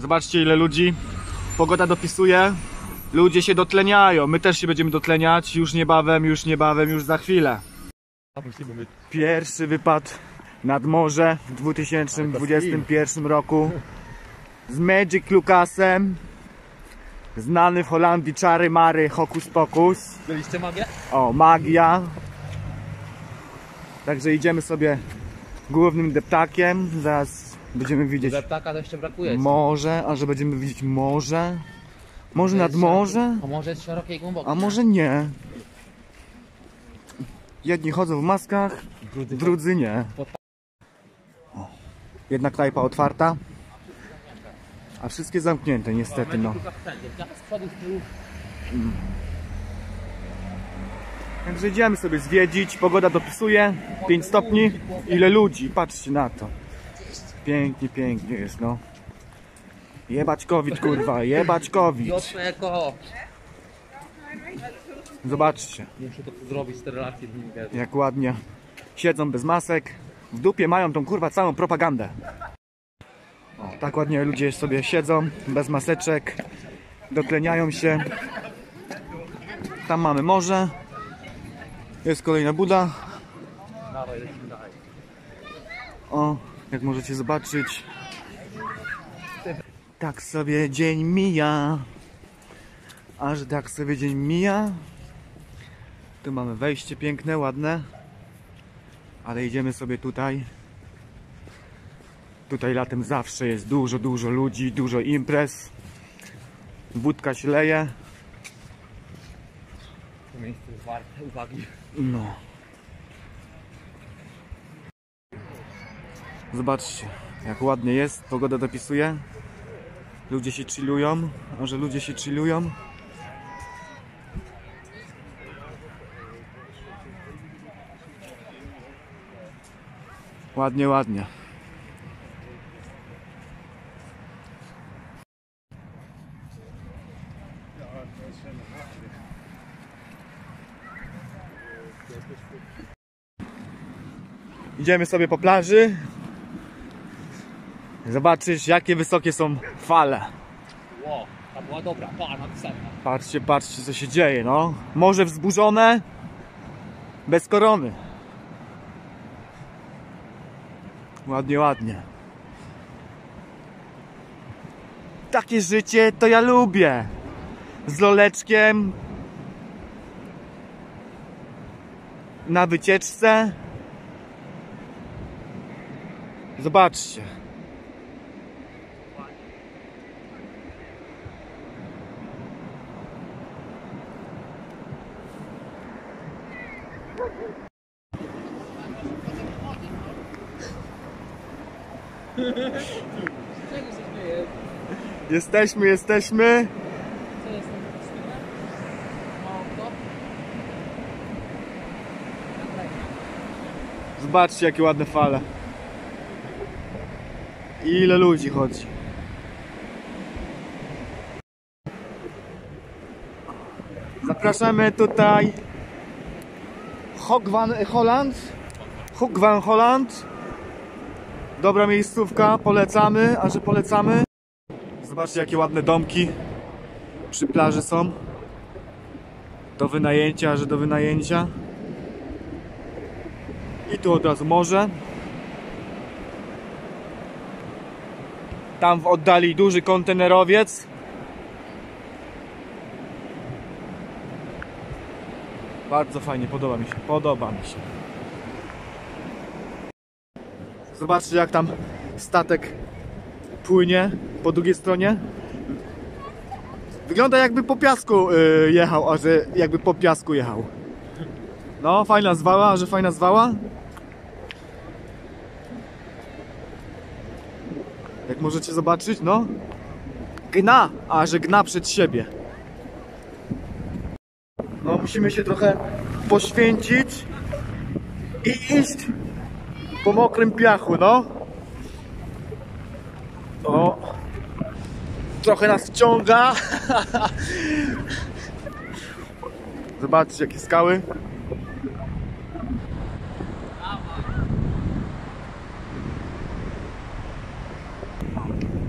Zobaczcie ile ludzi. Pogoda dopisuje. Ludzie się dotleniają. My też się będziemy dotleniać. Już niebawem, już niebawem, już za chwilę. Pierwszy wypad nad morze w 2021 roku z Magic Lucasem. Znany w Holandii czary mary hokus pokus. Byliście magię? O, magia. Także idziemy sobie głównym deptakiem. Zaraz będziemy widzieć Zeptaka to jeszcze brakuje. morze, a że będziemy widzieć morze. Może nad morze? A może jest szerokie i głębokie? A może nie. Jedni chodzą w maskach, Brudy. drudzy nie. O, jedna knajpa otwarta, a wszystkie zamknięte niestety no. Tyłu. Także idziemy sobie zwiedzić, pogoda dopisuje, 5 stopni, ile ludzi, patrzcie na to. Pięknie, pięknie jest no. Jebać COVID kurwa, jebać COVID. Jotmeko! Zobaczcie. Muszę to zrobić, te relacje z nim, wiesz. jak ładnie siedzą bez masek. W dupie mają tą kurwa całą propagandę. O, tak ładnie ludzie sobie siedzą bez maseczek, dotleniają się. Tam mamy morze. Jest kolejna buda. Dawaj, lecimy dalej. O, jak możecie zobaczyć. Tak sobie dzień mija. A że tak sobie dzień mija. Tu mamy wejście piękne, ładne. Ale idziemy sobie tutaj. Tutaj latem zawsze jest dużo, dużo ludzi, dużo imprez. Wódka się leje. To miejsce jest warte uwagi. No. Zobaczcie, jak ładnie jest. Pogoda dopisuje. Ludzie się chillują. Może ludzie się chillują. Ładnie, ładnie. Idziemy sobie po plaży. Zobaczyć jakie wysokie są fale. Ło, ta była dobra, pa, napisana. Patrzcie, patrzcie co się dzieje, no. Morze wzburzone. Bez korony. Ładnie, ładnie. Takie życie to ja lubię. Z loleczkiem. Na wycieczce. Zobaczcie. Czego? Jesteśmy, jesteśmy. Co? Zobaczcie jakie ładne fale. Ile ludzi chodzi. Zapraszamy tutaj Hoek van Holland. Hoek van Holland. Dobra miejscówka, polecamy, a że polecamy. Zobaczcie jakie ładne domki przy plaży są. Do wynajęcia, a że do wynajęcia. I tu od razu morze. Tam w oddali duży kontenerowiec. Bardzo fajnie, podoba mi się, podoba mi się. Zobaczcie jak tam statek płynie po drugiej stronie. Wygląda jakby po piasku y, jechał, a że jakby po piasku jechał. No, fajna zwała, że fajna zwała. Jak możecie zobaczyć, no. Gna, a że gna przed siebie. No, musimy się trochę poświęcić i iść po mokrym piachu, no. O. Trochę nas wciąga. Zobaczcie, jakie skały.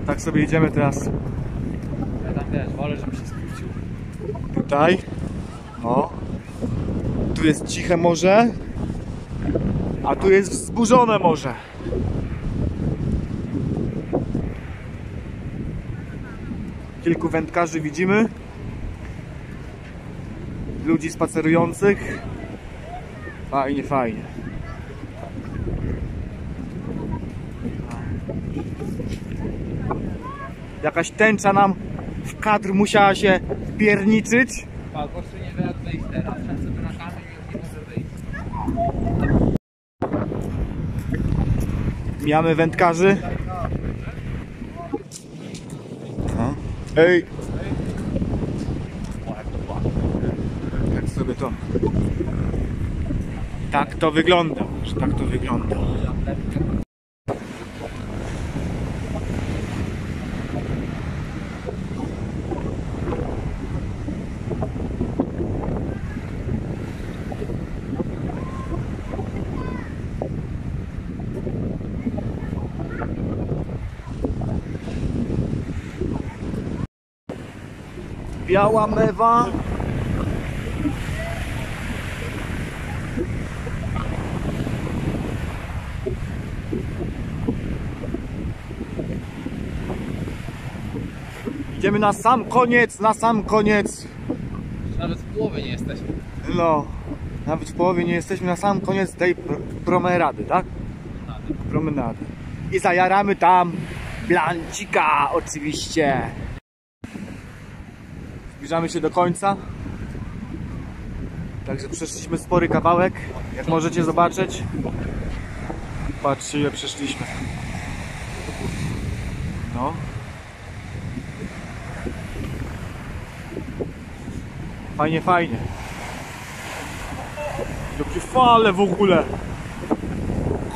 Tak sobie idziemy teraz Ja tam wiesz, wolę, żeby się skrócił. tutaj. O. Tu jest ciche morze. A tu jest wzburzone morze. Kilku wędkarzy widzimy. Ludzi spacerujących. Fajnie, fajnie. Jakaś tęcza nam w kadr musiała się gościu nie teraz. Wszedł sobie na kamień i już nie może wyjść. Mijamy wędkarzy. Ej! Tak sobie to. Tak to wygląda, że tak to wygląda. Biała mewa. Idziemy na sam koniec, na sam koniec. Nawet w połowie nie jesteśmy. No, nawet w połowie nie jesteśmy na sam koniec tej pr- promenady, tak? Promenady. I zajaramy tam blancika oczywiście. Zbliżamy się do końca. Także przeszliśmy spory kawałek, jak możecie zobaczyć. Patrzcie ile przeszliśmy. No. Fajnie, fajnie. Jakie fale w ogóle.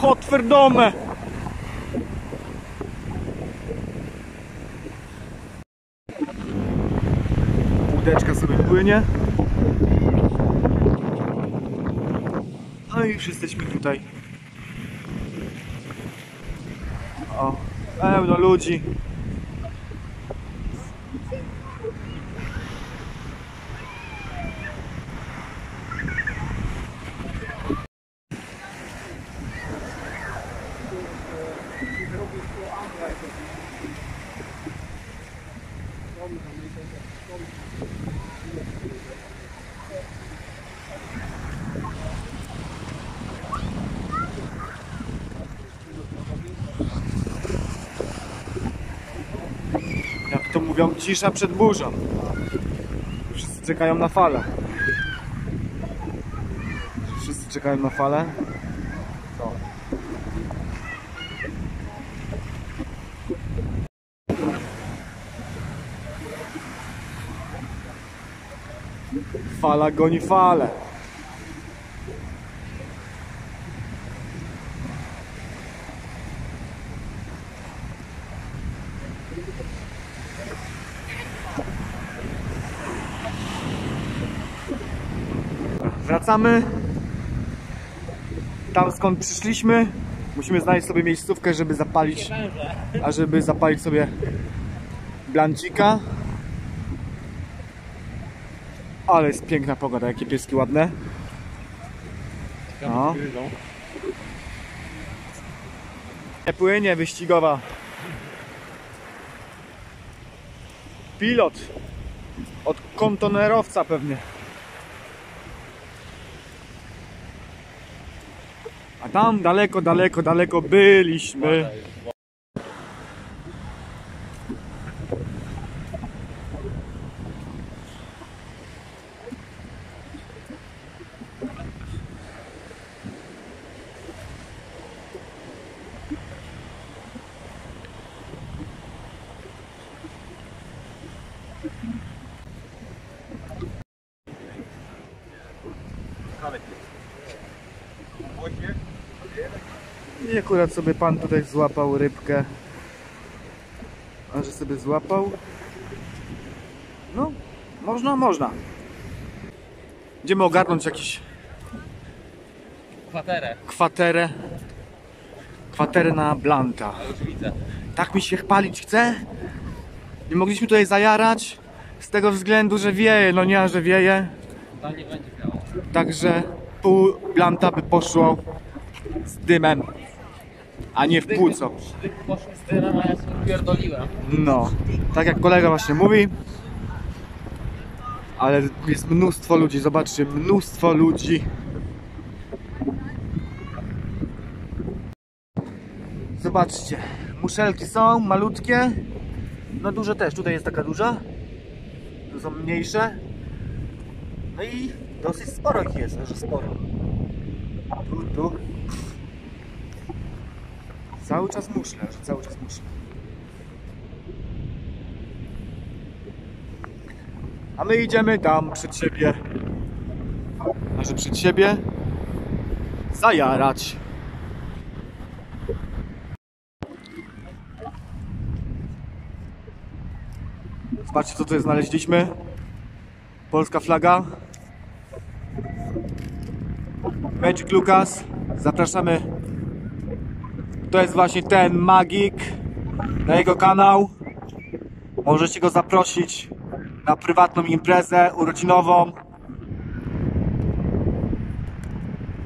Hot Verdome. Płynie. No i już jesteśmy tutaj. O, pełno ludzi. Jak to mówią, cisza przed burzą. Wszyscy czekają na falę. Wszyscy czekają na falę. Co? Fala goni falę. Wracamy tam skąd przyszliśmy. Musimy znaleźć sobie miejscówkę, żeby zapalić, a żeby zapalić sobie blancika. Ale jest piękna pogoda, jakie pieski ładne. No. Nie płynie wyścigowa. Pilot od kontenerowca pewnie. A tam daleko, daleko, daleko byliśmy. I akurat sobie pan tutaj złapał rybkę. A że sobie złapał? No, można, można. Idziemy ogarnąć jakiś Kwaterę. kwaterę. Kwaterna Blanta. Ja już widzę. Tak mi się palić chce. Nie mogliśmy tutaj zajarać z tego względu, że wieje. No nie, że wieje. To nie będzie miało. Także pół blanta by poszło z dymem, a nie w płuco. Poszły z dymem, a ja się pierdoliłem. No, tak jak kolega właśnie mówi. Ale jest mnóstwo ludzi, zobaczcie, mnóstwo ludzi. Zobaczcie, muszelki są malutkie. No duże też, tutaj jest taka duża. Tu są mniejsze. No i dosyć sporo ich jest, że sporo. Tu, tu. Cały czas muszle, że cały czas muszle. A my idziemy tam przed siebie. A że przed siebie zajarać. Zobaczcie co tutaj znaleźliśmy. Polska flaga. Magic Lucas. Zapraszamy. To jest właśnie ten magik na jego kanał. Możecie go zaprosić na prywatną imprezę urodzinową.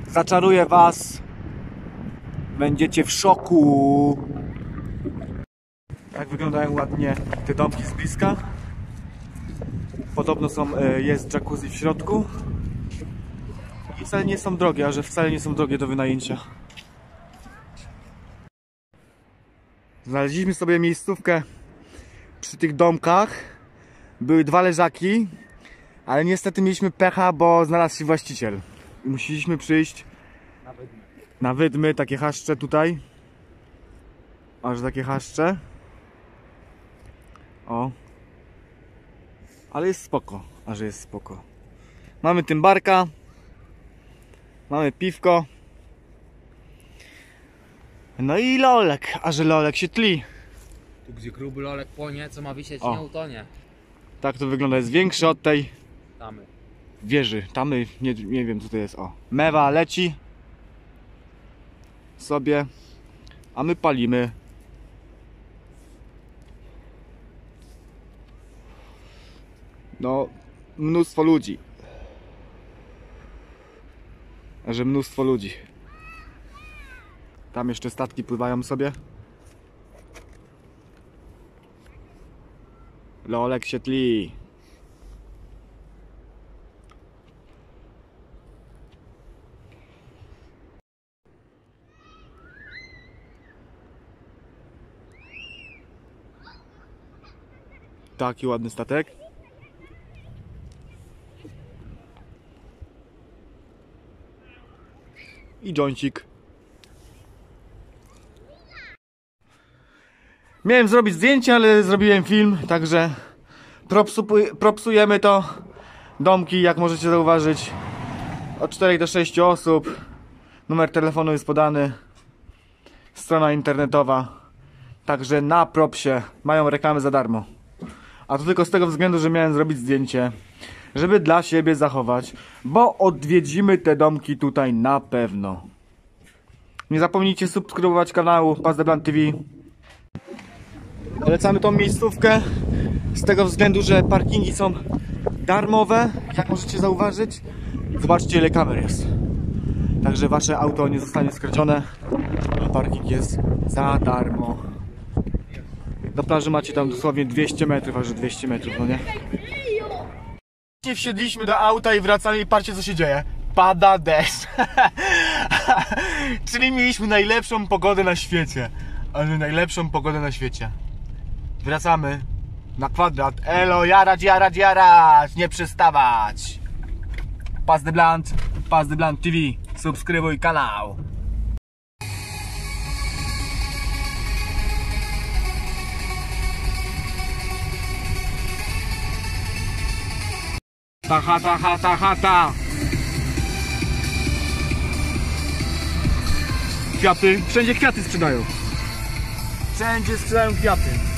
Zaczaruję Was. Będziecie w szoku. Tak wyglądają ładnie te domki z bliska. Podobno są, e, jest jacuzzi w środku. I wcale nie są drogie, a że wcale nie są drogie do wynajęcia. Znaleźliśmy sobie miejscówkę przy tych domkach. Były dwa leżaki, ale niestety mieliśmy pecha, bo znalazł się właściciel. Musieliśmy przyjść Nawet na wydmy, takie haszcze tutaj. Aż takie haszcze. O. Ale jest spoko, a że jest spoko. Mamy tym barka. Mamy piwko. No i lolek, a że lolek się tli. Tu gdzie gruby lolek płonie, co ma wisieć, O. nie utonie. Tak to wygląda, jest większy od tej Damy. wieży. Tamy, nie, nie wiem co to jest. O. Mewa leci sobie, a my palimy. No, mnóstwo ludzi. A Że mnóstwo ludzi. Tam jeszcze statki pływają sobie. Lolek się tli. Taki ładny statek. I jointik. Miałem zrobić zdjęcie, ale zrobiłem film, także propsujemy to. Domki, jak możecie zauważyć, od 4 do 6 osób. Numer telefonu jest podany. Strona internetowa. Także na propsie mają reklamy za darmo. A to tylko z tego względu, że miałem zrobić zdjęcie, żeby dla siebie zachować, bo odwiedzimy te domki tutaj na pewno. Nie zapomnijcie subskrybować kanału Pazdeblan TV. Polecamy tą miejscówkę z tego względu, że parkingi są darmowe, jak możecie zauważyć. Zobaczcie ile kamer jest. Także wasze auto nie zostanie skradzione, a parking jest za darmo. Do plaży macie tam dosłownie 200 metrów, a że 200 metrów, no nie? Wsiedliśmy do auta i wracamy i patrzcie co się dzieje. Pada deszcz. Czyli mieliśmy najlepszą pogodę na świecie. Ale najlepszą pogodę na świecie. Wracamy na kwadrat. Elo, jarać, jarać, jarać. Nie przestawać. Pas de Blant, Pas de Blant TV. Subskrybuj kanał. Ta chata, chata. Kwiaty. Wszędzie kwiaty sprzedają. Wszędzie sprzedają kwiaty.